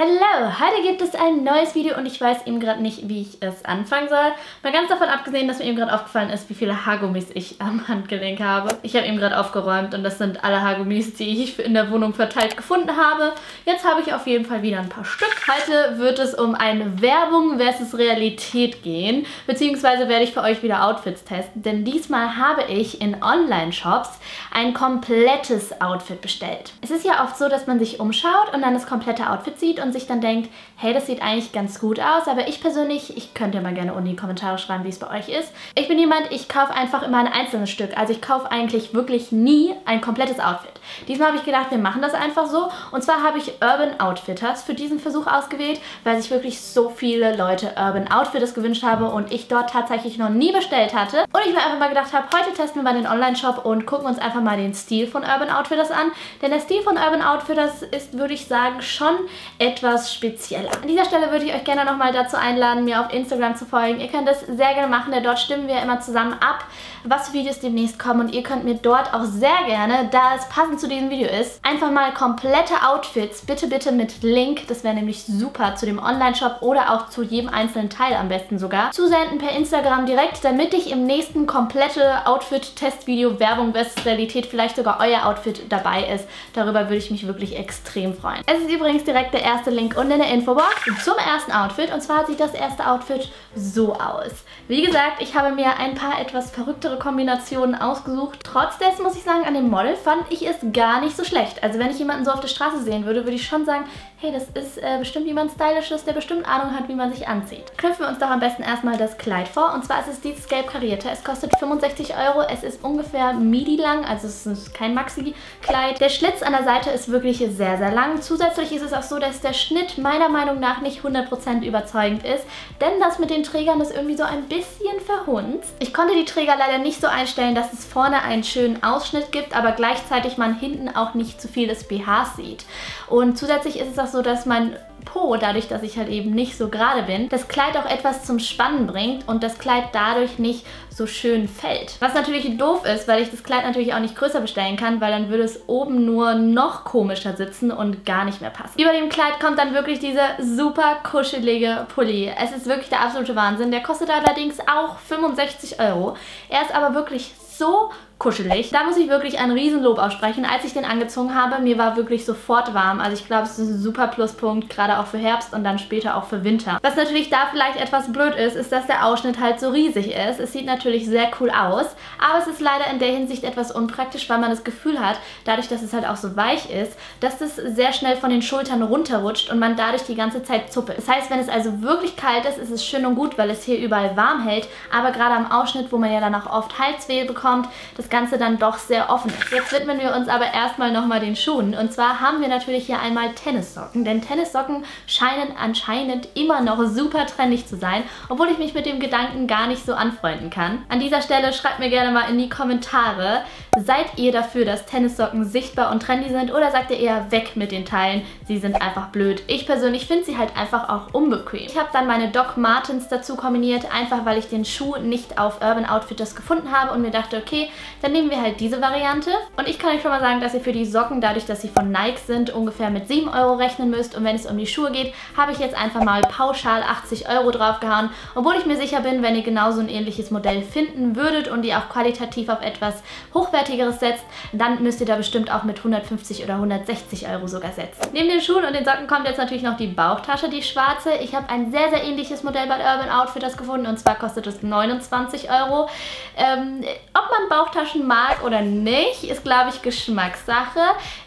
Hello! Heute gibt es ein neues Video und ich weiß eben gerade nicht, wie ich es anfangen soll. Mal ganz davon abgesehen, dass mir eben gerade aufgefallen ist, wie viele Haargummis ich am Handgelenk habe. Ich habe eben gerade aufgeräumt und das sind alle Haargummis, die ich in der Wohnung verteilt gefunden habe. Jetzt habe ich auf jeden Fall wieder ein paar Stück. Heute wird es um eine Werbung versus Realität gehen, beziehungsweise werde ich für euch wieder Outfits testen, denn diesmal habe ich in Online-Shops ein komplettes Outfit bestellt. Es ist ja oft so, dass man sich umschaut und dann das komplette Outfit sieht und und sich dann denkt, hey, das sieht eigentlich ganz gut aus, aber ich persönlich, ich könnte ja mal gerne unten in die Kommentare schreiben, wie es bei euch ist. Ich bin jemand, ich kaufe einfach immer ein einzelnes Stück. Also ich kaufe eigentlich wirklich nie ein komplettes Outfit. Diesmal habe ich gedacht, wir machen das einfach so. Und zwar habe ich Urban Outfitters für diesen Versuch ausgewählt, weil sich wirklich so viele Leute Urban Outfitters gewünscht haben und ich dort tatsächlich noch nie bestellt hatte. Und ich mir einfach mal gedacht habe, heute testen wir mal den Online-Shop und gucken uns einfach mal den Stil von Urban Outfitters an. Denn der Stil von Urban Outfitters ist, würde ich sagen, schon etwas spezieller. An dieser Stelle würde ich euch gerne nochmal dazu einladen, mir auf Instagram zu folgen. Ihr könnt das sehr gerne machen, denn dort stimmen wir immer zusammen ab, was für Videos demnächst kommen und ihr könnt mir dort auch sehr gerne, da es passend zu diesem Video ist, einfach mal komplette Outfits, bitte bitte mit Link, das wäre nämlich super, zu dem Online-Shop oder auch zu jedem einzelnen Teil am besten sogar, zusenden per Instagram direkt, damit ich im nächsten komplette Outfit-Testvideo Werbung versus Realität vielleicht sogar euer Outfit dabei ist. Darüber würde ich mich wirklich extrem freuen. Es ist übrigens direkt der erste Link unten in der Infobox zum ersten Outfit und zwar sieht das erste Outfit so aus. Wie gesagt, ich habe mir ein paar etwas verrücktere Kombinationen ausgesucht. Trotz dessen muss ich sagen, an dem Model fand ich es gar nicht so schlecht. Also wenn ich jemanden so auf der Straße sehen würde, würde ich schon sagen, hey, das ist äh, bestimmt jemand Stylisches, der bestimmt Ahnung hat, wie man sich anzieht. Knüpfen wir uns doch am besten erstmal das Kleid vor. Und zwar ist es dieses gelb karierte. Es kostet 65 Euro. Es ist ungefähr midi lang, also es ist kein Maxi-Kleid. Der Schlitz an der Seite ist wirklich sehr, sehr lang. Zusätzlich ist es auch so, dass der Schnitt meiner Meinung nach nicht 100% überzeugend ist, denn das mit den Trägern ist irgendwie so ein bisschen verhunzt. Ich konnte die Träger leider nicht so einstellen, dass es vorne einen schönen Ausschnitt gibt, aber gleichzeitig man hinten auch nicht zu viel des BHs sieht. Und zusätzlich ist es auch so, dass mein Po, dadurch, dass ich halt eben nicht so gerade bin, das Kleid auch etwas zum Spannen bringt und das Kleid dadurch nicht so schön fällt. Was natürlich doof ist, weil ich das Kleid natürlich auch nicht größer bestellen kann, weil dann würde es oben nur noch komischer sitzen und gar nicht mehr passen. Über dem Kleid kommt dann wirklich dieser super kuschelige Pulli. Es ist wirklich der absolute Wahnsinn. Der kostet allerdings auch 65 Euro. Er ist aber wirklich so kuschelig. Da muss ich wirklich ein Riesenlob aussprechen. Als ich den angezogen habe, mir war wirklich sofort warm. Also ich glaube, es ist ein super Pluspunkt, gerade auch für Herbst und dann später auch für Winter. Was natürlich da vielleicht etwas blöd ist, ist, dass der Ausschnitt halt so riesig ist. Es sieht natürlich sehr cool aus, aber es ist leider in der Hinsicht etwas unpraktisch, weil man das Gefühl hat, dadurch, dass es halt auch so weich ist, dass das sehr schnell von den Schultern runterrutscht und man dadurch die ganze Zeit zuppelt. Das heißt, wenn es also wirklich kalt ist, ist es schön und gut, weil es hier überall warm hält, aber gerade am Ausschnitt, wo man ja dann auch oft Halsweh bekommt, das Ganze dann doch sehr offen ist. Jetzt widmen wir uns aber erstmal nochmal den Schuhen. Und zwar haben wir natürlich hier einmal Tennissocken. Denn Tennissocken scheinen anscheinend immer noch super trendig zu sein, obwohl ich mich mit dem Gedanken gar nicht so anfreunden kann. An dieser Stelle schreibt mir gerne mal in die Kommentare, seid ihr dafür, dass Tennissocken sichtbar und trendy sind oder sagt ihr eher weg mit den Teilen, sie sind einfach blöd. Ich persönlich finde sie halt einfach auch unbequem. Ich habe dann meine Doc Martens dazu kombiniert, einfach weil ich den Schuh nicht auf Urban Outfitters gefunden habe und mir dachte, okay, dann nehmen wir halt diese Variante. Und ich kann euch schon mal sagen, dass ihr für die Socken, dadurch, dass sie von Nike sind, ungefähr mit 7 Euro rechnen müsst. Und wenn es um die Schuhe geht, habe ich jetzt einfach mal pauschal 80 Euro draufgehauen. Obwohl ich mir sicher bin, wenn ihr genauso ein ähnliches Modell finden würdet und ihr auch qualitativ auf etwas Hochwertigeres setzt, dann müsst ihr da bestimmt auch mit 150 oder 160 Euro sogar setzen. Neben den Schuhen und den Socken kommt jetzt natürlich noch die Bauchtasche, die schwarze. Ich habe ein sehr, sehr ähnliches Modell bei Urban Outfitters gefunden und zwar kostet es 29 Euro. Ähm, ob man Bauchtaschen mag oder nicht, ist glaube ich Geschmackssache.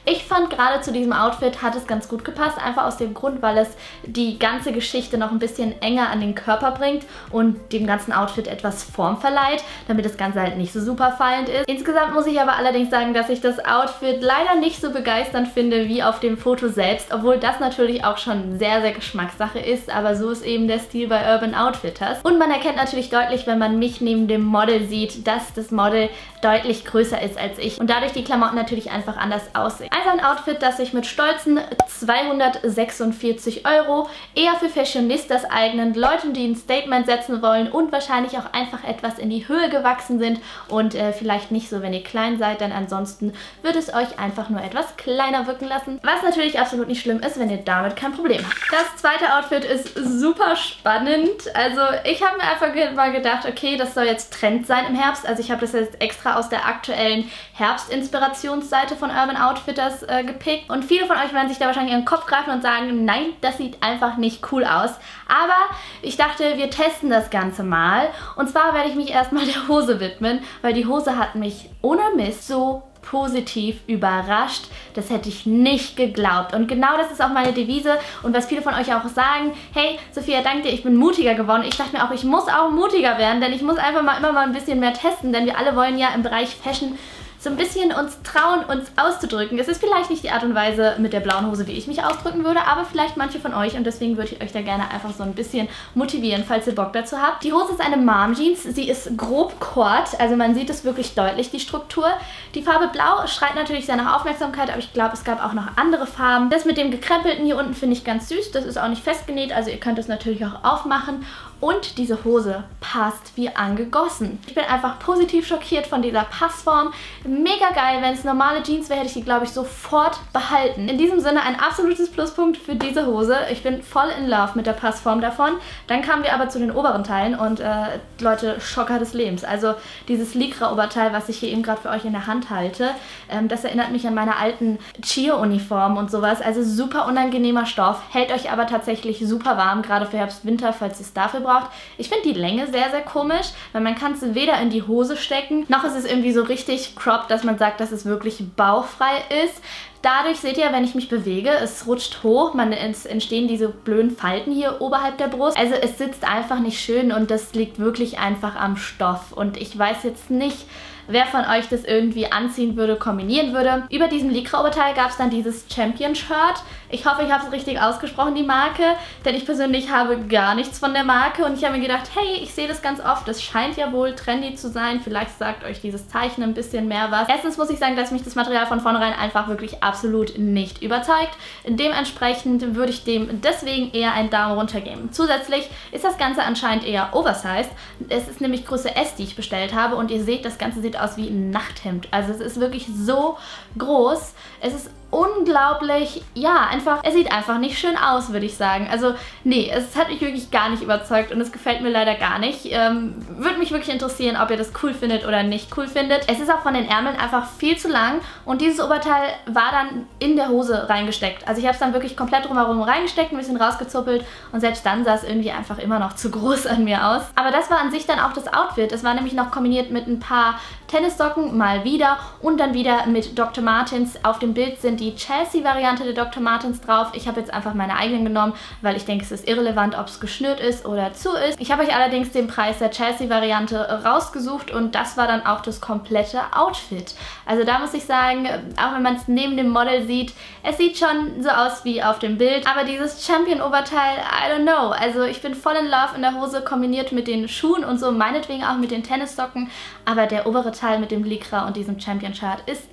Ich fand gerade zu diesem Outfit hat es ganz gut gepasst, einfach aus dem Grund, weil es die ganze Geschichte noch ein bisschen enger an den Körper bringt und dem ganzen Outfit etwas Form verleiht, damit das Ganze halt nicht so super fallend ist. Insgesamt muss ich aber allerdings sagen, dass ich das Outfit leider nicht so begeisternd finde wie auf dem Foto selbst, obwohl das natürlich auch schon sehr, sehr Geschmackssache ist, aber so ist eben der Stil bei Urban Outfitters. Und man erkennt natürlich deutlich, wenn man mich neben dem Model sieht, dass das Model deutlich größer ist als ich und dadurch die Klamotten natürlich einfach anders aussehen. Also ein Outfit, das sich mit stolzen 246 Euro eher für Fashionistas eignen, Leuten, die ein Statement setzen wollen und wahrscheinlich auch einfach etwas in die Höhe gewachsen sind und äh, vielleicht nicht so, wenn ihr klein seid, denn ansonsten wird es euch einfach nur etwas kleiner wirken lassen. Was natürlich absolut nicht schlimm ist, wenn ihr damit kein Problem habt. Das zweite Outfit ist super spannend. Also ich habe mir einfach mal gedacht, okay, das soll jetzt Trend sein im Herbst. Also ich habe das jetzt extra aus der aktuellen Herbstinspirationsseite von Urban Outfitters äh, gepickt. Und viele von euch werden sich da wahrscheinlich in den Kopf greifen und sagen, nein, das sieht einfach nicht cool aus. Aber ich dachte, wir testen das Ganze mal. Und zwar werde ich mich erstmal der Hose widmen, weil die Hose hat mich ohne Mist so positiv überrascht. Das hätte ich nicht geglaubt. Und genau das ist auch meine Devise und was viele von euch auch sagen, hey Sophia, danke dir, ich bin mutiger geworden. Ich dachte mir auch, ich muss auch mutiger werden, denn ich muss einfach mal immer mal ein bisschen mehr testen, denn wir alle wollen ja im Bereich Fashion so ein bisschen uns trauen, uns auszudrücken. Es ist vielleicht nicht die Art und Weise mit der blauen Hose, wie ich mich ausdrücken würde, aber vielleicht manche von euch und deswegen würde ich euch da gerne einfach so ein bisschen motivieren, falls ihr Bock dazu habt. Die Hose ist eine Mom Jeans. Sie ist grob Kord, also man sieht es wirklich deutlich, die Struktur. Die Farbe Blau schreit natürlich sehr nach Aufmerksamkeit, aber ich glaube, es gab auch noch andere Farben. Das mit dem gekrempelten hier unten finde ich ganz süß. Das ist auch nicht festgenäht, also ihr könnt es natürlich auch aufmachen. Und diese Hose passt wie angegossen. Ich bin einfach positiv schockiert von dieser Passform. Mega geil. Wenn es normale Jeans wäre, hätte ich die, glaube ich, sofort behalten. In diesem Sinne ein absolutes Pluspunkt für diese Hose. Ich bin voll in love mit der Passform davon. Dann kamen wir aber zu den oberen Teilen und äh, Leute, Schocker des Lebens. Also dieses Lycra-Oberteil, was ich hier eben gerade für euch in der Hand halte, ähm, das erinnert mich an meine alten Cheer-Uniformen und sowas. Also super unangenehmer Stoff, hält euch aber tatsächlich super warm, gerade für Herbst, Winter, falls ihr es dafür braucht. Ich finde die Länge sehr, sehr komisch, weil man kann es weder in die Hose stecken, noch ist es irgendwie so richtig cropped, dass man sagt, dass es wirklich bauchfrei ist. Dadurch seht ihr, wenn ich mich bewege, es rutscht hoch, man, es entstehen diese blöden Falten hier oberhalb der Brust. Also es sitzt einfach nicht schön und das liegt wirklich einfach am Stoff. Und ich weiß jetzt nicht, wer von euch das irgendwie anziehen würde, kombinieren würde. Über diesem Lycra-Oberteil gab es dann dieses Champion-Shirt. Ich hoffe, ich habe es richtig ausgesprochen, die Marke, denn ich persönlich habe gar nichts von der Marke und ich habe mir gedacht, hey, ich sehe das ganz oft, das scheint ja wohl trendy zu sein, vielleicht sagt euch dieses Zeichen ein bisschen mehr was. Erstens muss ich sagen, dass mich das Material von vornherein einfach wirklich absolut nicht überzeugt. Dementsprechend würde ich dem deswegen eher einen Daumen runter geben. Zusätzlich ist das Ganze anscheinend eher oversized. Es ist nämlich Größe S, die ich bestellt habe und ihr seht, das Ganze sieht aus wie ein Nachthemd. Also es ist wirklich so groß. Es ist unglaublich, ja, einfach, es sieht einfach nicht schön aus, würde ich sagen. Also, nee, es hat mich wirklich gar nicht überzeugt und es gefällt mir leider gar nicht. Ähm, würde mich wirklich interessieren, ob ihr das cool findet oder nicht cool findet. Es ist auch von den Ärmeln einfach viel zu lang und dieses Oberteil war dann in der Hose reingesteckt. Also ich habe es dann wirklich komplett drumherum reingesteckt, ein bisschen rausgezuppelt und selbst dann sah es irgendwie einfach immer noch zu groß an mir aus. Aber das war an sich dann auch das Outfit. Es war nämlich noch kombiniert mit ein paar Tennissocken, mal wieder und dann wieder mit Dr. Martens. Auf dem Bild sind die Chelsea-Variante der Dr. Martens drauf. Ich habe jetzt einfach meine eigenen genommen, weil ich denke, es ist irrelevant, ob es geschnürt ist oder zu ist. Ich habe euch allerdings den Preis der Chelsea-Variante rausgesucht und das war dann auch das komplette Outfit. Also da muss ich sagen, auch wenn man es neben dem Model sieht, es sieht schon so aus wie auf dem Bild. Aber dieses Champion-Oberteil, I don't know. Also ich bin voll in Love in der Hose, kombiniert mit den Schuhen und so, meinetwegen auch mit den Tennissocken. Aber der obere Teil mit dem Lycra und diesem Champion-Shirt ist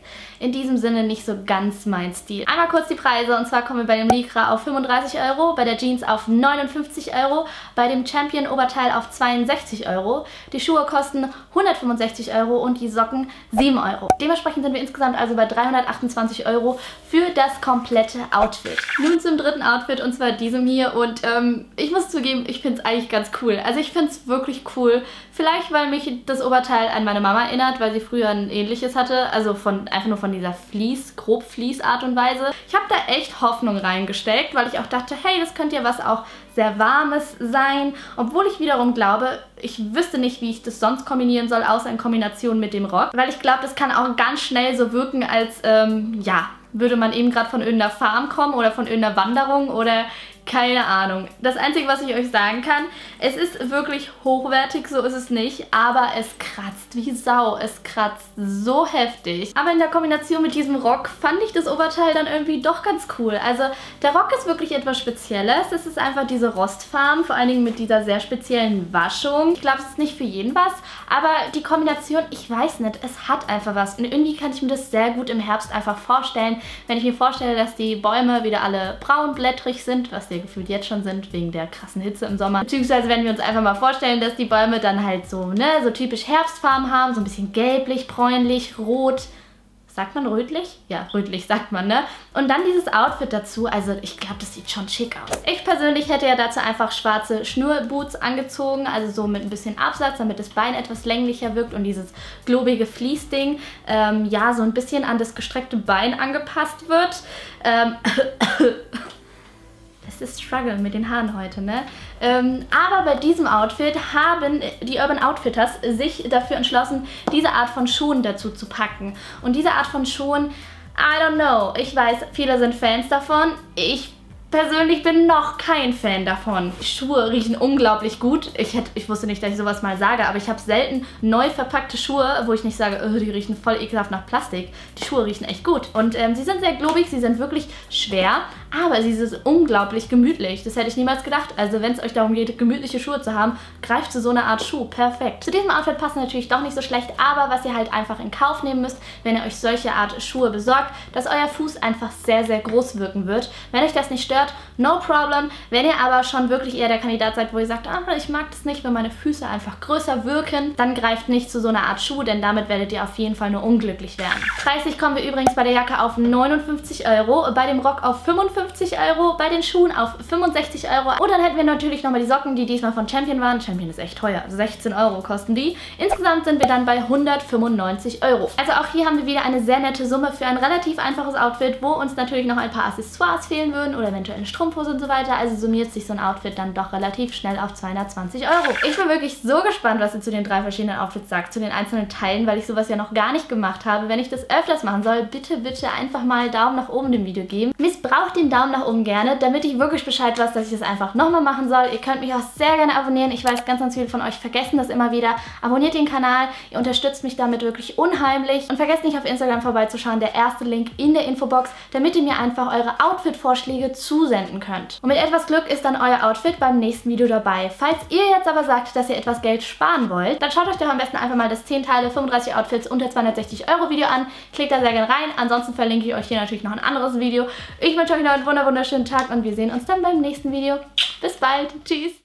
in diesem Sinne nicht so ganz mein Stil. Einmal kurz die Preise und zwar kommen wir bei dem Lycra auf 35 Euro, bei der Jeans auf 59 Euro, bei dem Champion Oberteil auf 62 Euro. Die Schuhe kosten 165 Euro und die Socken 7 Euro. Dementsprechend sind wir insgesamt also bei 328 Euro für das komplette Outfit. Nun zum dritten Outfit und zwar diesem hier und ähm, ich muss zugeben, ich finde es eigentlich ganz cool. Also ich finde es wirklich cool. Vielleicht, weil mich das Oberteil an meine Mama erinnert, weil sie früher ein ähnliches hatte, also von einfach nur von dieser Fließ, grob Fließart und Weise. Ich habe da echt Hoffnung reingesteckt, weil ich auch dachte, hey, das könnte ja was auch sehr Warmes sein. Obwohl ich wiederum glaube, ich wüsste nicht, wie ich das sonst kombinieren soll, außer in Kombination mit dem Rock. Weil ich glaube, das kann auch ganz schnell so wirken, als, ähm, ja, würde man eben gerade von irgendeiner Farm kommen oder von irgendeiner Wanderung oder keine Ahnung. Das Einzige, was ich euch sagen kann, es ist wirklich hochwertig, so ist es nicht, aber es kratzt wie Sau. Es kratzt so heftig. Aber in der Kombination mit diesem Rock fand ich das Oberteil dann irgendwie doch ganz cool. Also der Rock ist wirklich etwas Spezielles. Es ist einfach diese Rostfarben, vor allen Dingen mit dieser sehr speziellen Waschung. Ich glaube, es ist nicht für jeden was, aber die Kombination, ich weiß nicht, es hat einfach was. Und irgendwie kann ich mir das sehr gut im Herbst einfach vorstellen, wenn ich mir vorstelle, dass die Bäume wieder alle braunblättrig sind, was ihr ja gefühlt jetzt schon sind, wegen der krassen Hitze im Sommer. Beziehungsweise wenn wir uns einfach mal vorstellen, dass die Bäume dann halt so, ne, so typisch Herbstfarben haben, so ein bisschen gelblich, bräunlich, rot, Sagt man rötlich? Ja, rötlich sagt man, ne? Und dann dieses Outfit dazu, also ich glaube, das sieht schon schick aus. Ich persönlich hätte ja dazu einfach schwarze Schnurboots angezogen, also so mit ein bisschen Absatz, damit das Bein etwas länglicher wirkt und dieses globige Fließding, ähm, ja, so ein bisschen an das gestreckte Bein angepasst wird. Ähm, ist Struggle mit den Haaren heute, ne? Ähm, aber bei diesem Outfit haben die Urban Outfitters sich dafür entschlossen, diese Art von Schuhen dazu zu packen. Und diese Art von Schuhen, I don't know. Ich weiß, viele sind Fans davon. Ich persönlich bin noch kein Fan davon. Schuhe riechen unglaublich gut. Ich, hätte, ich wusste nicht, dass ich sowas mal sage, aber ich habe selten neu verpackte Schuhe, wo ich nicht sage, oh, die riechen voll ekelhaft nach Plastik. Die Schuhe riechen echt gut. Und ähm, sie sind sehr globig, sie sind wirklich schwer, aber sie sind unglaublich gemütlich. Das hätte ich niemals gedacht. Also wenn es euch darum geht, gemütliche Schuhe zu haben, greift zu so einer Art Schuh. Perfekt. Zu diesem Outfit passen natürlich doch nicht so schlecht, aber was ihr halt einfach in Kauf nehmen müsst, wenn ihr euch solche Art Schuhe besorgt, dass euer Fuß einfach sehr, sehr groß wirken wird. Wenn euch das nicht stört, no problem. Wenn ihr aber schon wirklich eher der Kandidat seid, wo ihr sagt, ah, ich mag das nicht, wenn meine Füße einfach größer wirken, dann greift nicht zu so einer Art Schuh, denn damit werdet ihr auf jeden Fall nur unglücklich werden. Preislich kommen wir übrigens bei der Jacke auf 59 Euro, bei dem Rock auf 55 55 Euro, bei den Schuhen auf 65 Euro. Und dann hätten wir natürlich nochmal die Socken, die diesmal von Champion waren. Champion ist echt teuer, 16 Euro kosten die. Insgesamt sind wir dann bei 195 Euro. Also auch hier haben wir wieder eine sehr nette Summe für ein relativ einfaches Outfit, wo uns natürlich noch ein paar Accessoires fehlen würden oder eventuell eine Strumpfhose und so weiter. Also summiert sich so ein Outfit dann doch relativ schnell auf 220 Euro. Ich bin wirklich so gespannt, was ihr zu den drei verschiedenen Outfits sagt, zu den einzelnen Teilen, weil ich sowas ja noch gar nicht gemacht habe. Wenn ich das öfters machen soll, bitte, bitte einfach mal Daumen nach oben dem Video geben. Missbraucht den Daumen nach oben gerne, damit ich wirklich Bescheid weiß, dass ich das einfach nochmal machen soll. Ihr könnt mich auch sehr gerne abonnieren. Ich weiß, ganz, ganz viele von euch vergessen das immer wieder. Abonniert den Kanal, ihr unterstützt mich damit wirklich unheimlich. Und vergesst nicht auf Instagram vorbeizuschauen, der erste Link in der Infobox, damit ihr mir einfach eure Outfit-Vorschläge zusenden könnt. Und mit etwas Glück ist dann euer Outfit beim nächsten Video dabei. Falls ihr jetzt aber sagt, dass ihr etwas Geld sparen wollt, dann schaut euch doch am besten einfach mal das 10 Teile 35 Outfits unter 260 Euro Video an. Klickt da sehr gerne rein. Ansonsten verlinke ich euch hier natürlich noch ein anderes Video. Ich wünsche euch noch einen wunderschönen Tag und wir sehen uns dann beim nächsten Video. Bis bald. Tschüss.